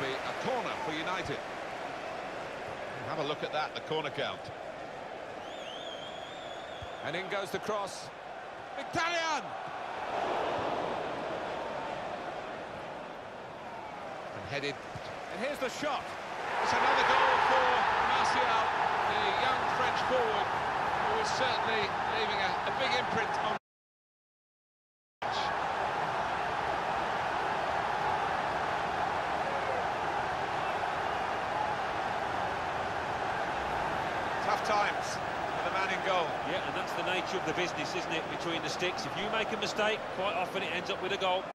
will be a corner for United. Have a look at that, the corner count. And in goes the cross. Italian! And headed. And here's the shot. It's another goal for Martial, the young French forward, who is certainly leaving a, a big imprint times for the man in goal. Yeah, and that's the nature of the business, isn't it, between the sticks. If you make a mistake, quite often it ends up with a goal.